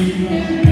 Amen.